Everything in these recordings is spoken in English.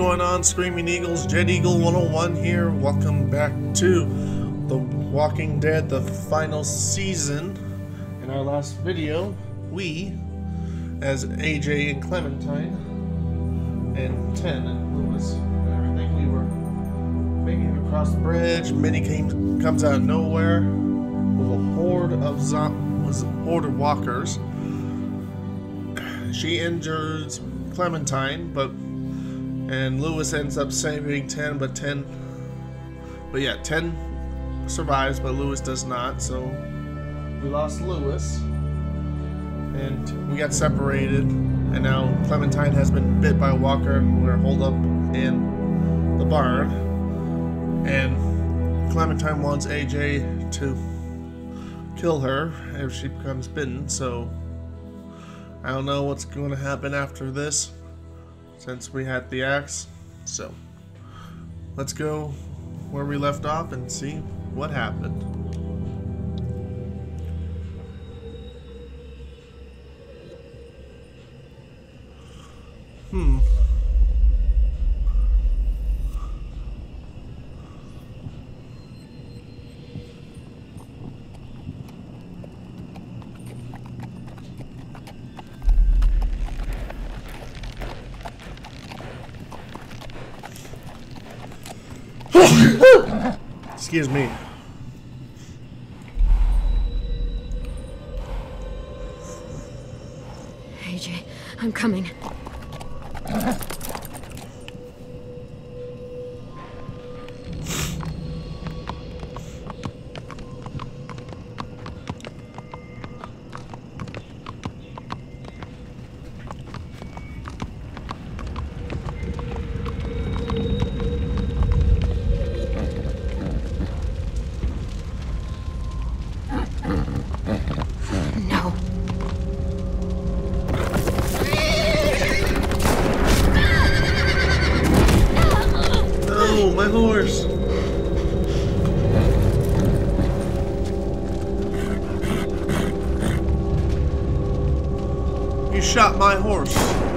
going on, Screaming Eagles? Jet Eagle 101 here. Welcome back to The Walking Dead, the final season. In our last video, we, as AJ and Clementine, and Tenn and Louis and everything, we were making it across the bridge. Minnie came, comes out of nowhere with a horde of zom- was horde of walkers. She injures Clementine, but and Louis ends up saving Tenn, but Tenn but yeah, Tenn survives, but Louis does not, so we lost Louis. And we got separated. And now Clementine has been bit by walker. And we're holed up in the barn and Clementine wants AJ to kill her if she becomes bitten, so I don't know what's going to happen after this since we had the axe. So let's go where we left off and see what happened. Hmm. Excuse me. AJ, I'm coming. You shot my horse.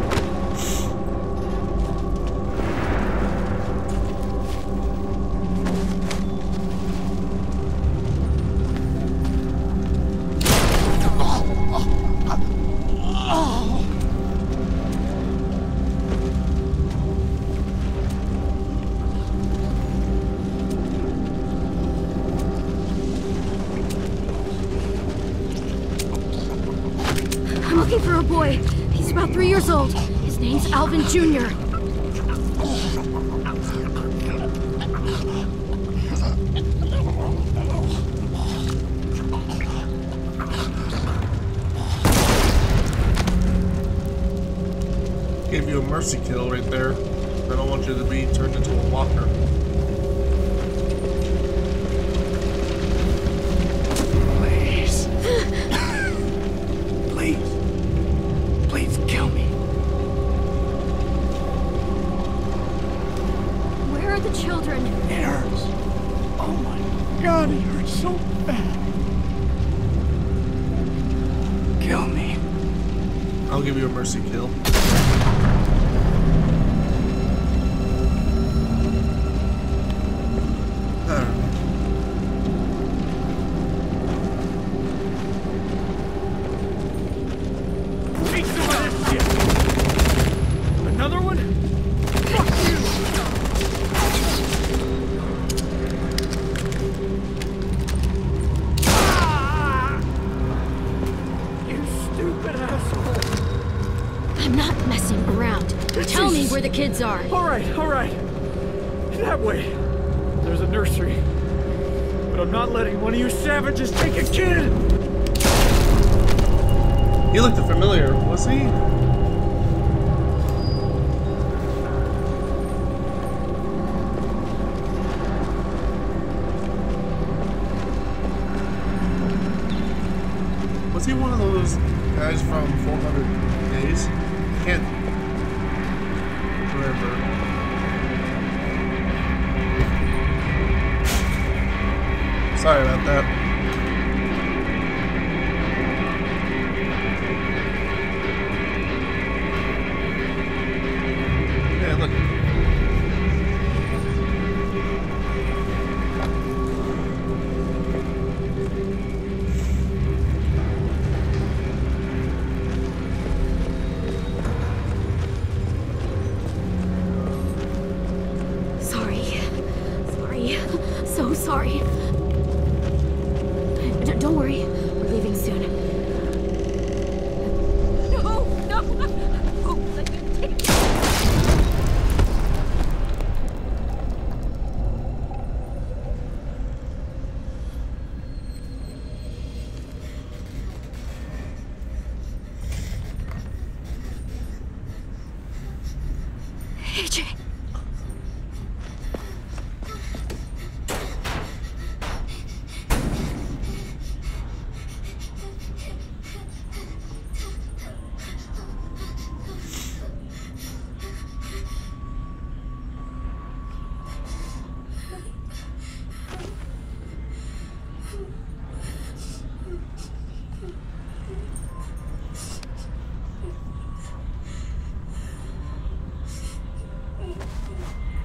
Mercy kill right there. I don't want you to be turned into a walker. Please. Please. Please kill me. Where are the children? It hurts. Oh my god, it hurts so bad. Kill me. I'll give you a mercy kill.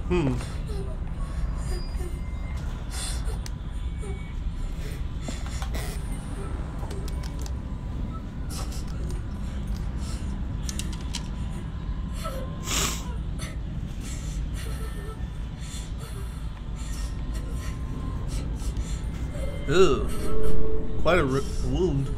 Hmm. Ew. Quite a wound.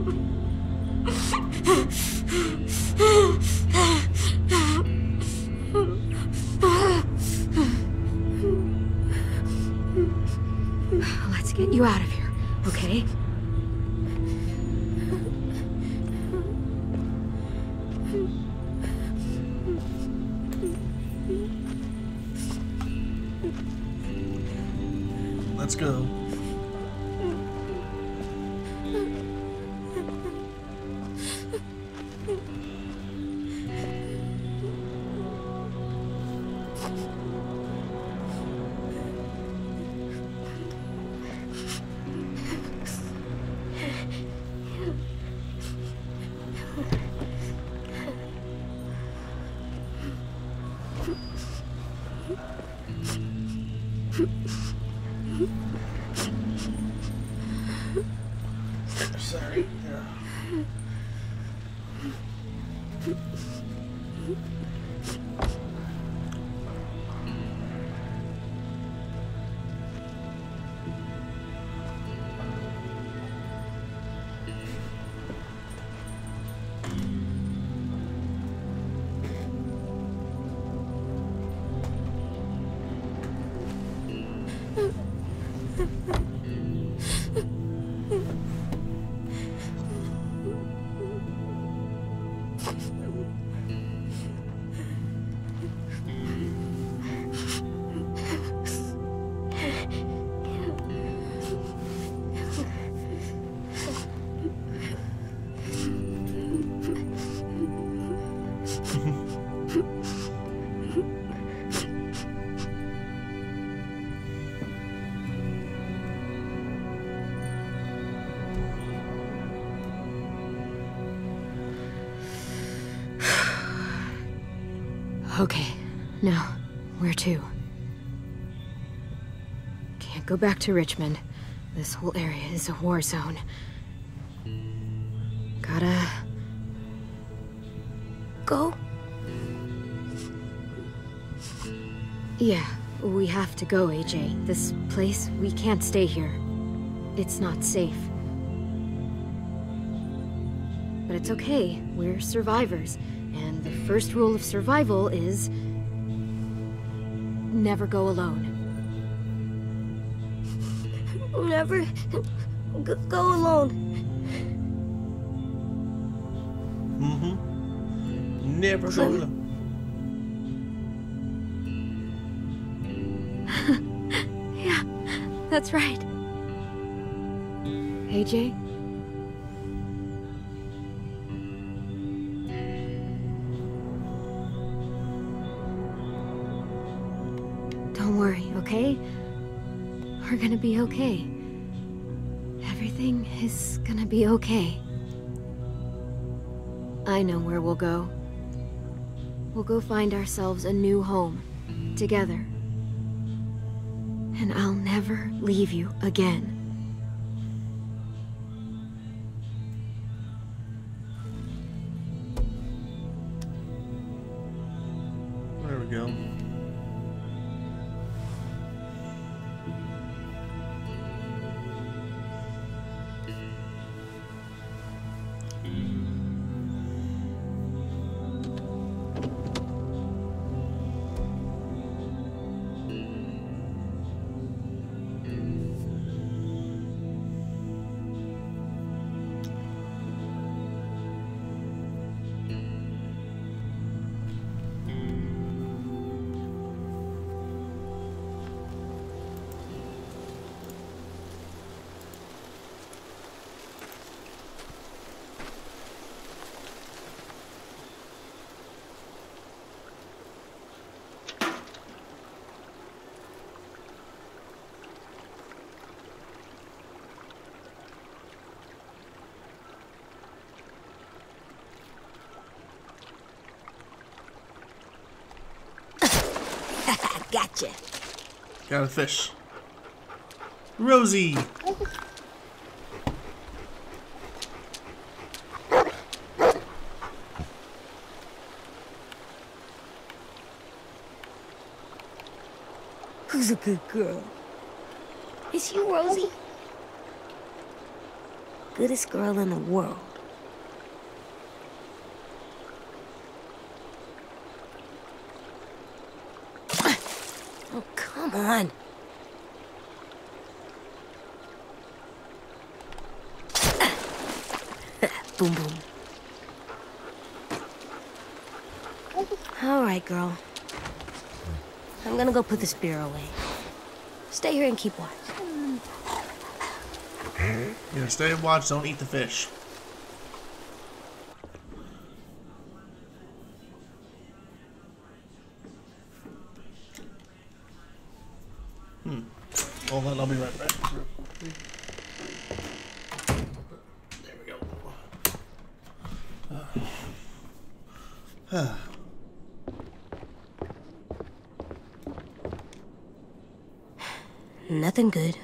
where to? Can't go back to Richmond. This whole area is a war zone. Gotta. go? Yeah, we have to go, AJ. This place, we can't stay here. It's not safe. But it's okay, we're survivors. And the first rule of survival is. Never go alone. Never g- go alone. Mm-hmm. Never go alone. yeah, that's right. AJ? Gonna be okay. Everything is gonna be okay. I know where we'll go. We'll go find ourselves a new home. Together. And I'll never leave you again. Gotcha. Got a fish. Rosie! Who's a good girl? It's you, Rosie. Goodest girl in the world. Oh, come on. boom, boom. All right, girl. I'm gonna go put the spear away. Stay here and keep watch. Yeah, stay and watch, don't eat the fish. I'll be right back. There we go. Ah. Nothing good.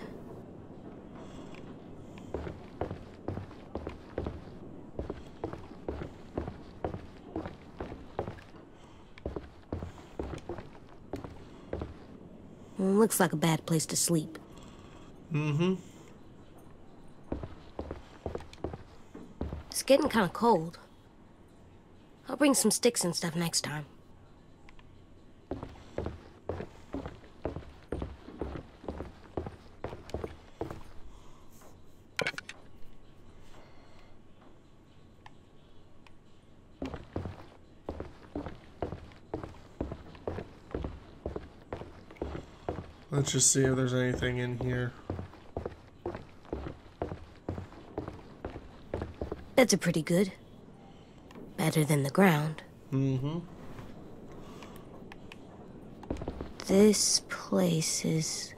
Looks like a bad place to sleep. Mm-hmm. It's getting kind of cold. I'll bring some sticks and stuff next time. Let's just see if there's anything in here. Beds are pretty good. Better than the ground. Mm-hmm. This place is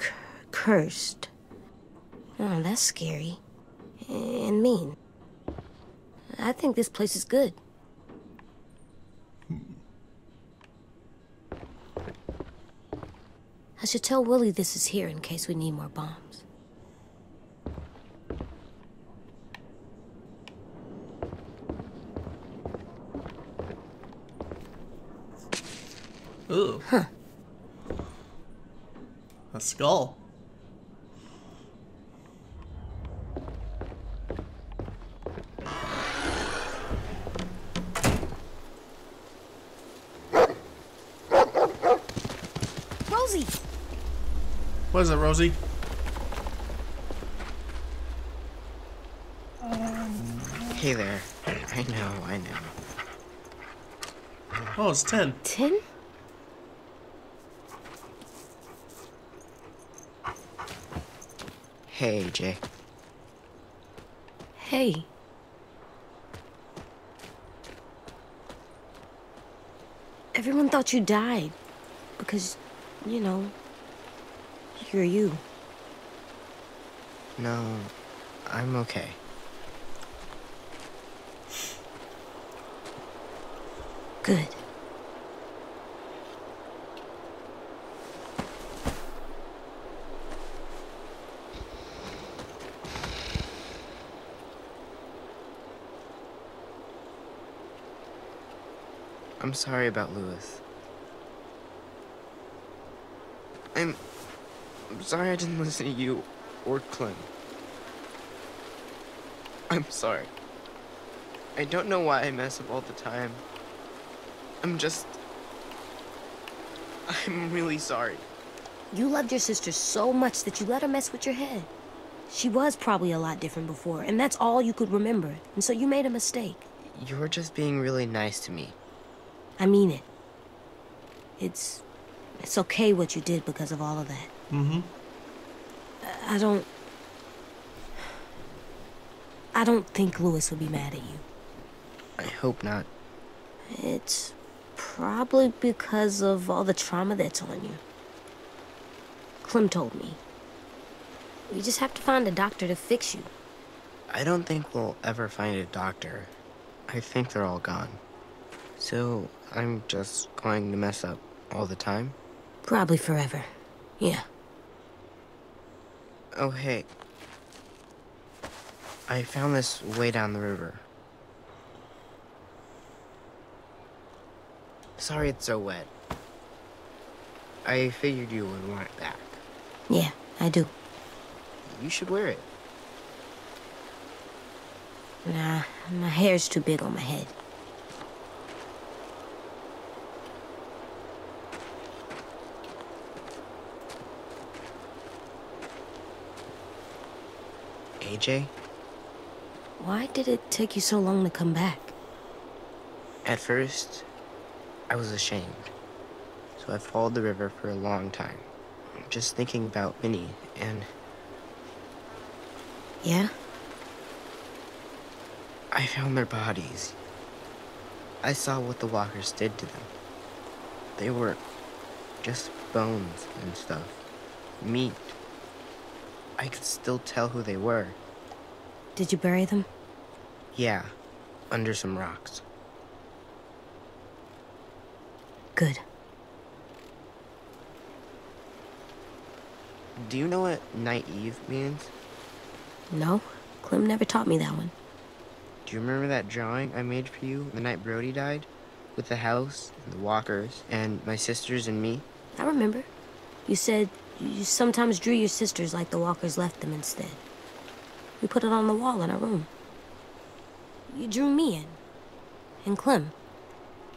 c- cursed. Oh, that's scary. And mean. I think this place is good. I should tell Willy this is here in case we need more bombs. Ooh. Huh. A skull. Rosie! What is it, Rosie? Hey there. I know, I know. Oh, it's Tenn. Tenn? Hey, AJ. Hey. Everyone thought you died. Because, you know, you're you. No, I'm okay. Good. I'm sorry about Louis. I'm. I'm sorry I didn't listen to you or Clem. I'm sorry. I don't know why I mess up all the time. I'm just. I'm really sorry. You loved your sister so much that you let her mess with your head. She was probably a lot different before, and that's all you could remember. And so you made a mistake. You're just being really nice to me. I mean it. It's. It's okay what you did because of all of that. Mm-hmm. I don't. I don't think Louis would be mad at you. I hope not. It's probably because of all the trauma that's on you. Clem told me. We just have to find a doctor to fix you. I don't think we'll ever find a doctor. I think they're all gone. So I'm just going to mess up all the time? Probably forever. Yeah. Oh, hey. I found this way down the river. Sorry it's so wet. I figured you would want it back. Yeah, I do. You should wear it. Nah, my hair's too big on my head. AJ, Why did it take you so long to come back? at first, I was ashamed. So I followed the river for a long time. Just thinking about Minnie and Yeah? I found their bodies. I saw what the walkers did to them. They were just bones and stuff. Meat. I could still tell who they were. Did you bury them? Yeah, under some rocks. Good. Do you know what naive means? No, Clem never taught me that one. Do you remember that drawing I made for you the night Brody died? With the house, and the walkers, and my sisters and me? I remember. You said you sometimes drew your sisters like the walkers left them instead. We put it on the wall in our room. You drew me in. And Clem.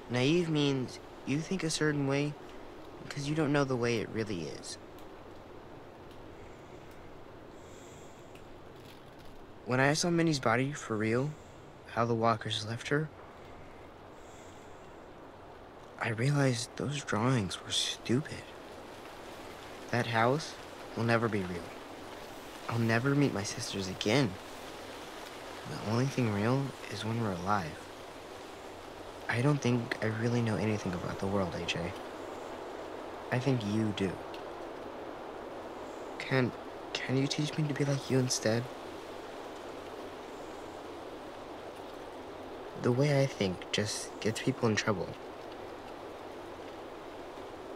Naive means you think a certain way because you don't know the way it really is. When I saw Minnie's body for real, how the walkers left her, I realized those drawings were stupid. That house will never be real. I'll never meet my sisters again. The only thing real is when we're alive. I don't think I really know anything about the world, AJ. I think you do. Can can you teach me to be like you instead? The way I think just gets people in trouble.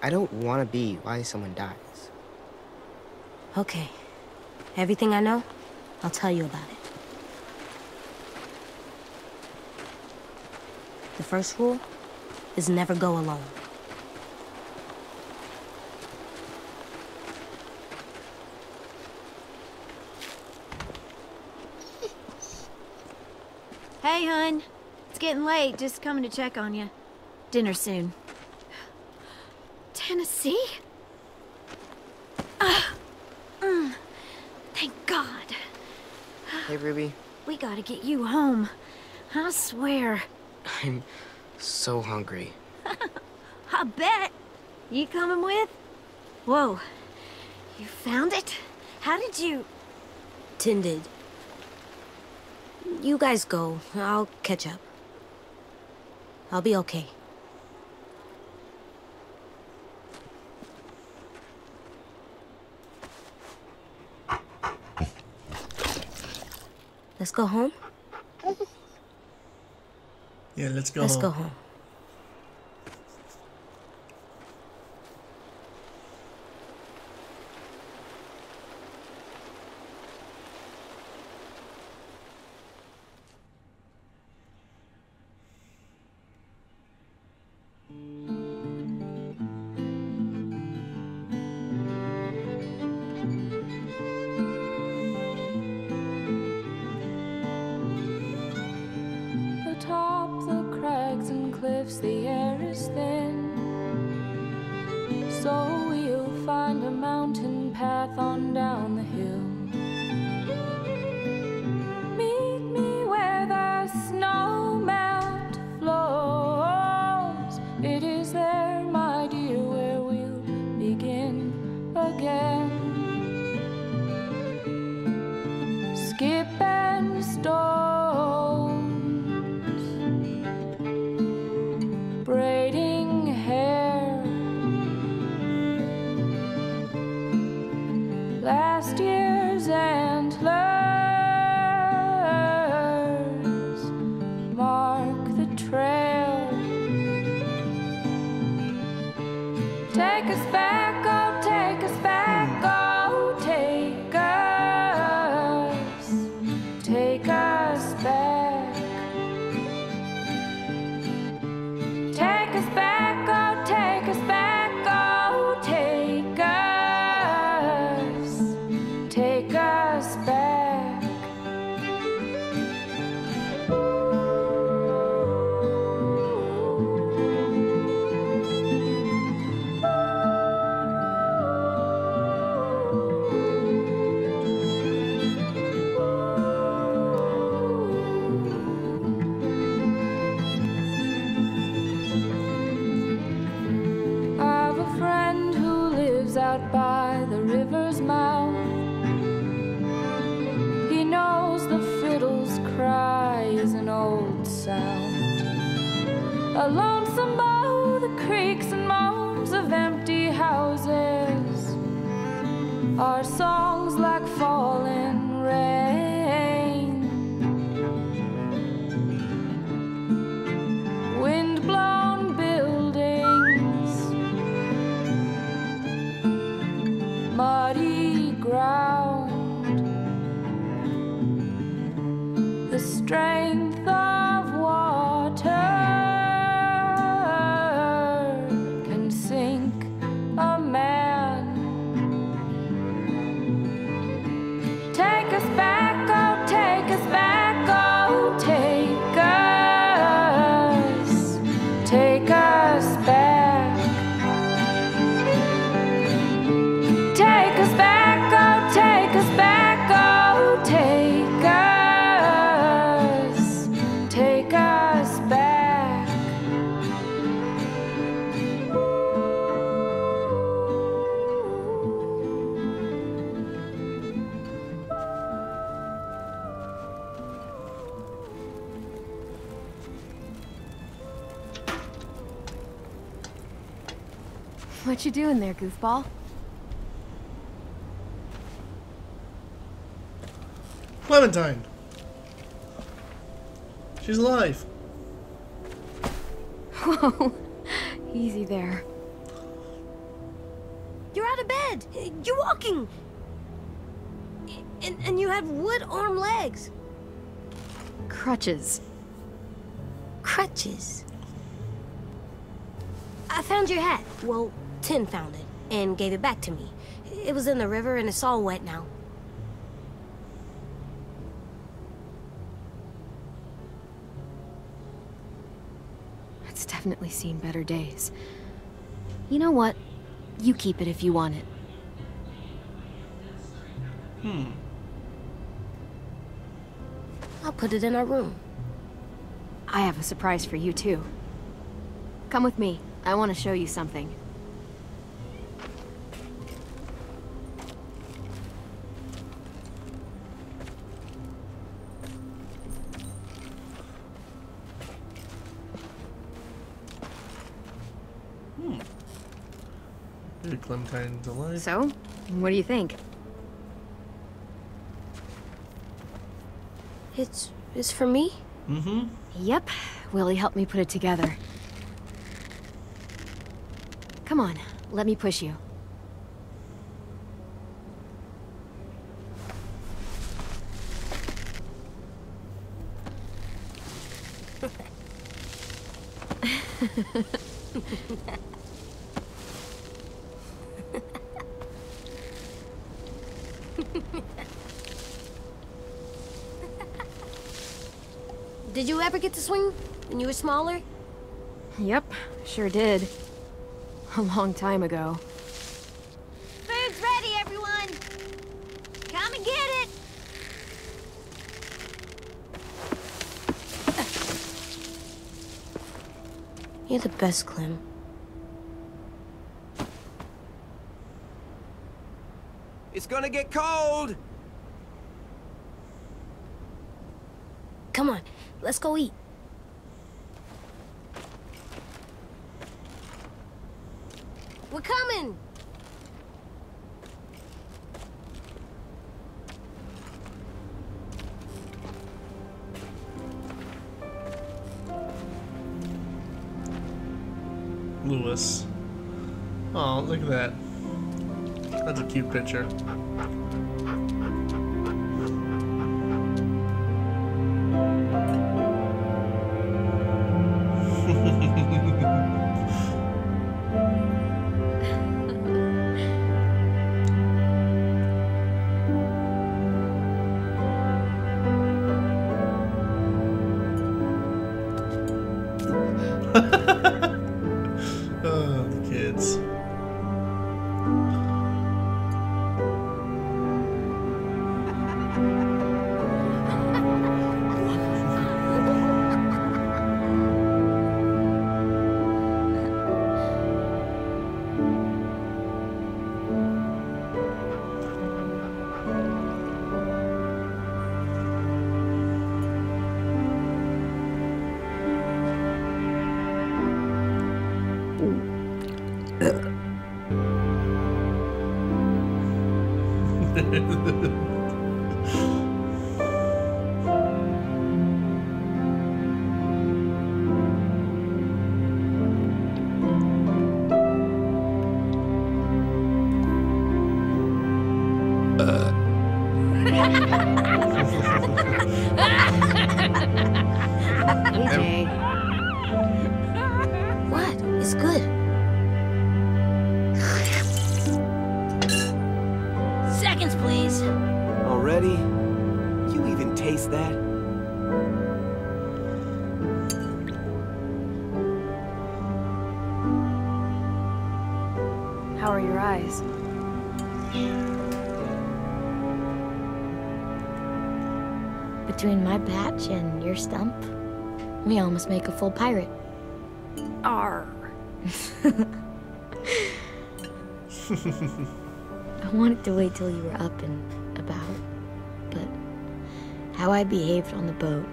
I don't want to be why someone dies. Okay. Everything I know, I'll tell you about it. The first rule is never go alone. Hey, hun. It's getting late. Just coming to check on you. Dinner soon. Tennessee? Thank God. Hey, Ruby. We gotta get you home. I swear. I'm so hungry. I bet. You coming with? Whoa. You found it? How did you... Tenn did. You guys go. I'll catch up. I'll be okay. Let's go home? Yeah, let's go Let's home. go home. A What you doing there, goofball? Clementine. She's alive. Whoa. Easy there. You're out of bed. You're walking. And, and you have wood arm legs. Crutches. Crutches. I found your hat. Well, Tenn found it and gave it back to me. It was in the river and it's all wet now. It's definitely seen better days. You know what? You keep it if you want it. Hmm. I'll put it in our room. I have a surprise for you too. Come with me. I want to show you something. Hey, Clementine Delight. So, what do you think? It's it's for me. Mm-hmm. Yep. Willy helped me put it together. Come on, let me push you. Did you ever get to swing when you were smaller? Yep, sure did. A long time ago. Food's ready, everyone! Come and get it! You're the best, Clem. It's gonna get cold! Come on, let's go eat. We're coming! Louis. Oh, look at that. That's a cute picture. 呵 呵 and your stump, we almost make a full pirate. Arr. I wanted to wait till you were up and about, but how I behaved on the boat,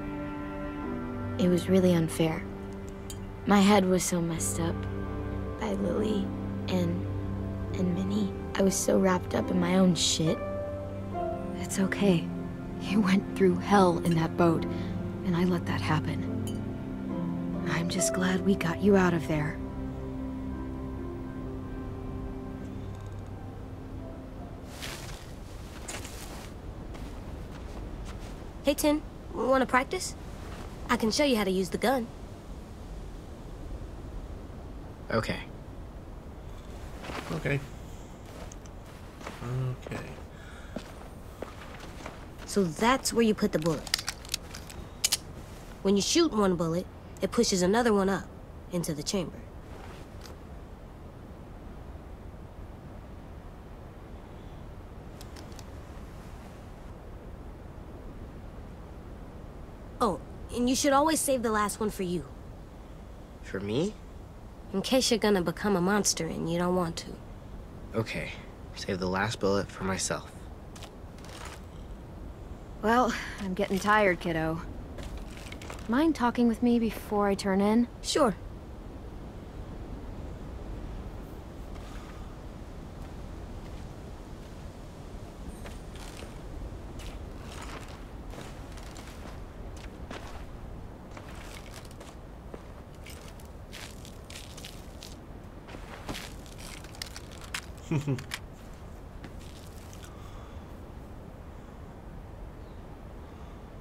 it was really unfair. My head was so messed up by Lilly and and Minnie. I was so wrapped up in my own shit. It's okay. You went through hell in that boat, and I let that happen. I'm just glad we got you out of there. Hey, Tenn, want to practice? I can show you how to use the gun. Okay. Okay. Okay. So that's where you put the bullets. When you shoot one bullet, it pushes another one up into the chamber. Oh, And you should always save the last one for you. For me? In case you're gonna become a monster and you don't want to. Okay. Save the last bullet for myself. Well, I'm getting tired, kiddo. Mind talking with me before I turn in? Sure.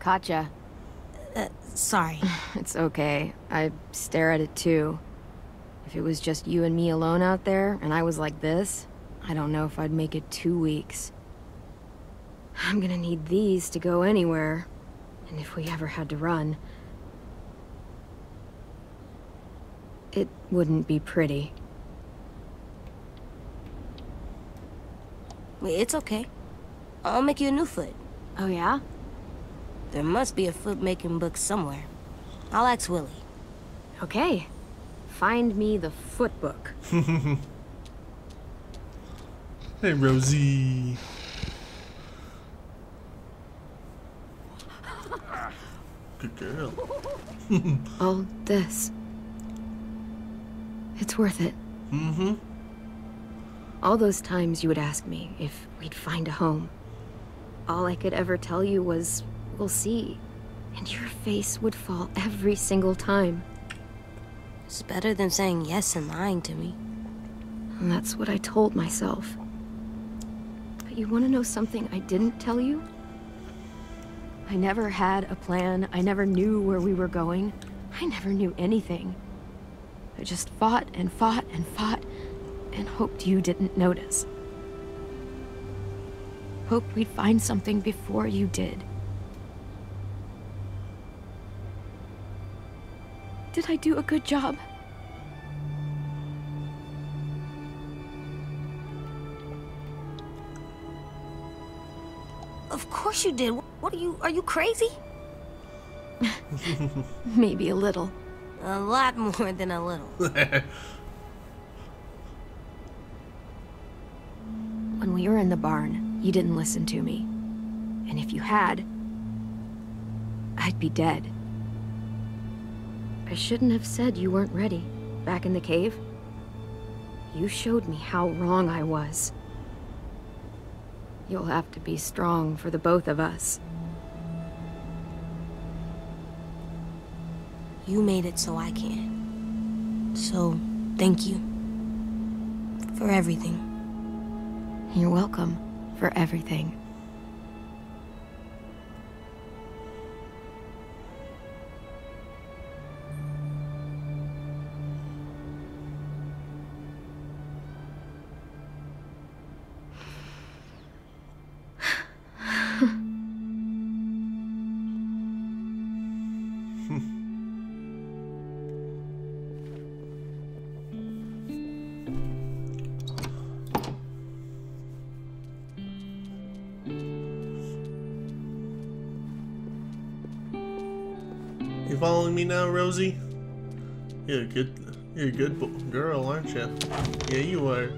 Katja. Uh, sorry. It's okay. I stare at it too. If it was just you and me alone out there, and I was like this, I don't know if I'd make it two weeks. I'm gonna need these to go anywhere. And if we ever had to run... It wouldn't be pretty. Wait, it's okay. I'll make you a new foot. Oh yeah? There must be a foot making book somewhere. I'll ask Willy. Okay. Find me the foot book. Hey, Rosie. Good girl. All this. It's worth it. Mm-hmm. All those times you would ask me if we'd find a home. All I could ever tell you was, we'll see. And your face would fall every single time. It's better than saying yes and lying to me. And that's what I told myself. But you want to know something I didn't tell you? I never had a plan. I never knew where we were going. I never knew anything. I just fought and fought and fought and hoped you didn't notice. Hoped we'd find something before you did. I do a good job? Of course you did. What are you, are you crazy? Maybe a little. A lot more than a little. When we were in the barn, you didn't listen to me. And if you had, I'd be dead. I shouldn't have said you weren't ready, back in the cave. You showed me how wrong I was. You'll have to be strong for the both of us. You made it so I can. So, thank you. For everything. You're welcome for everything. Rosie? You're a good, you're a good girl, aren't you? Yeah, you are.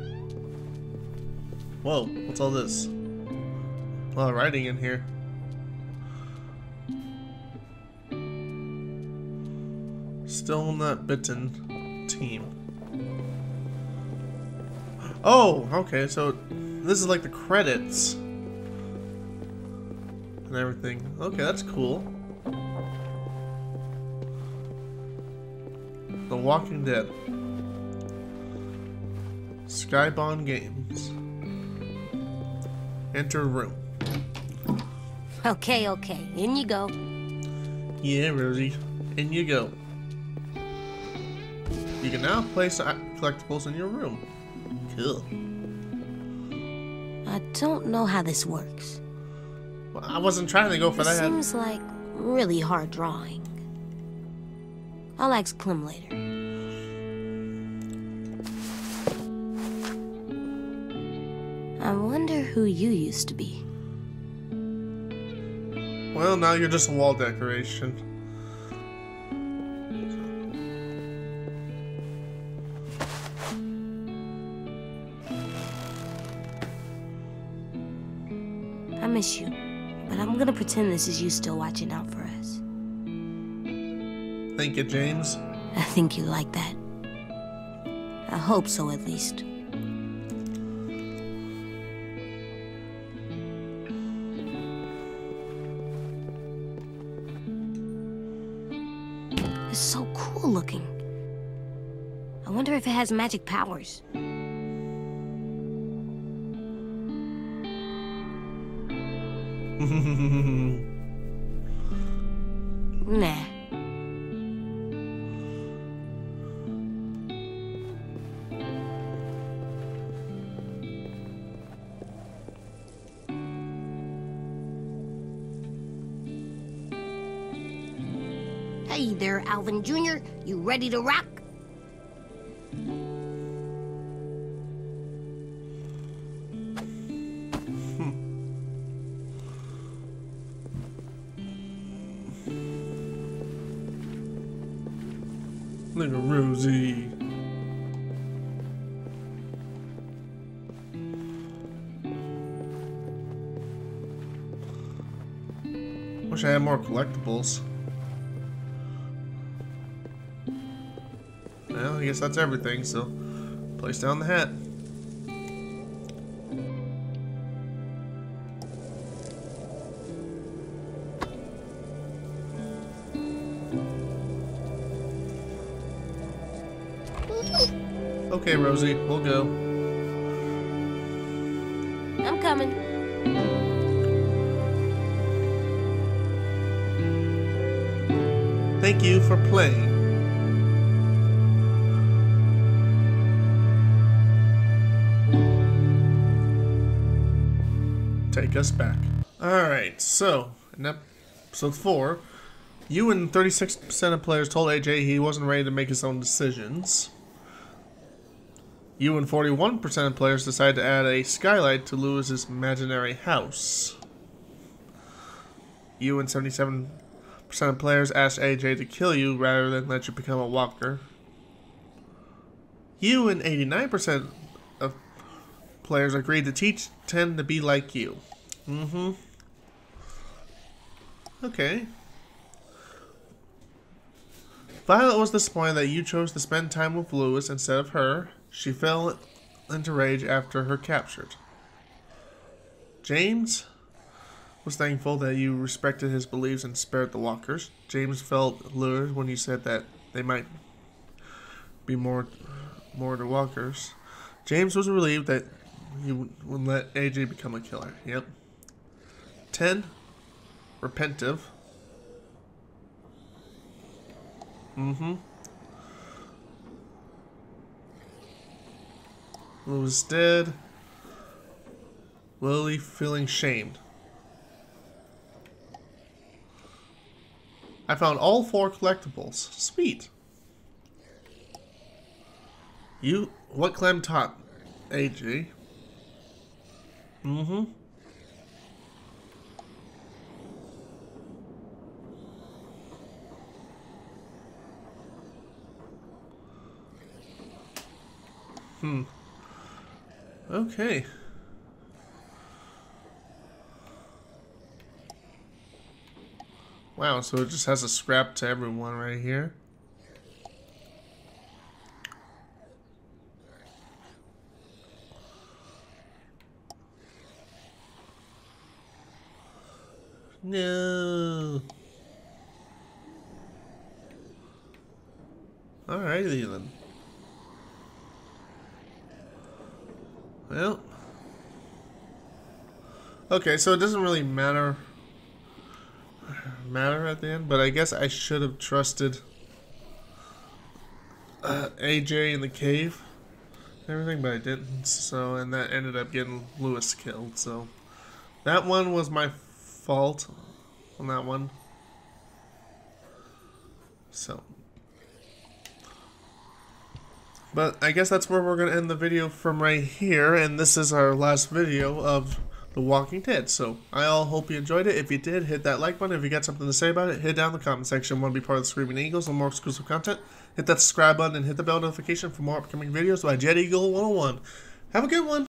Whoa, what's all this? A lot of writing in here. Still not bitten team. Oh, okay, so this is like the credits and everything. Okay, that's cool. Walking Dead. Skybound Games. Enter room. Okay, okay. In you go. Yeah, Rosie. In you go. You can now place collectibles in your room. Cool. I don't know how this works. Well, I wasn't trying to go for It that. seems like really hard drawing. I'll ask Clem later. who you used to be. Well, now you're just a wall decoration. I miss you, but I'm gonna pretend this is you still watching out for us. Thank you, James. I think you like that. I hope so, at least. If it has magic powers. Nah. Hey there, Alvin Jr. You ready to rock? Wish I had more collectibles. Well, I guess that's everything, so place down the hat. Okay, Rosie, we'll go. Thank you for playing. Take us back. Alright, so, in episode 4, you and 36% of players told AJ he wasn't ready to make his own decisions. You and 41% of players decided to add a skylight to Louis's imaginary house. You and 77% of players asked AJ to kill you rather than let you become a walker. You and 89% of players agreed to teach Tenn to be like you. Mm-hmm. Okay. Violet was disappointed that you chose to spend time with Louis instead of her. She fell into rage after her captured. James was thankful that you respected his beliefs and spared the walkers. James felt lured when you said that they might be more more to walkers. James was relieved that you wouldn't let AJ become a killer. Yep. Tenn. Repentive. Mm-hmm. Louis dead. Lilly feeling shamed. I found all four collectibles. Sweet. You, what Clem taught AJ. Mm-hmm. Hmm. Okay. Wow, so it just has a scrap to everyone right here. No. Alrighty then. Well. Okay, so it doesn't really matter matter at the end, but I guess I should have trusted uh, AJ in the cave everything, but I didn't. So, and that ended up getting Louis killed. So, that one was my fault on that one. So, but I guess that's where we're going to end the video from right here, and this is our last video of The Walking Dead. So I all hope you enjoyed it. If you did, hit that like button. If you got something to say about it, hit down in the comment section. Want to be part of the Screaming Eagles and more exclusive content? Hit that subscribe button and hit the bell notification for more upcoming videos by Jet Eagle 101. Have a good one.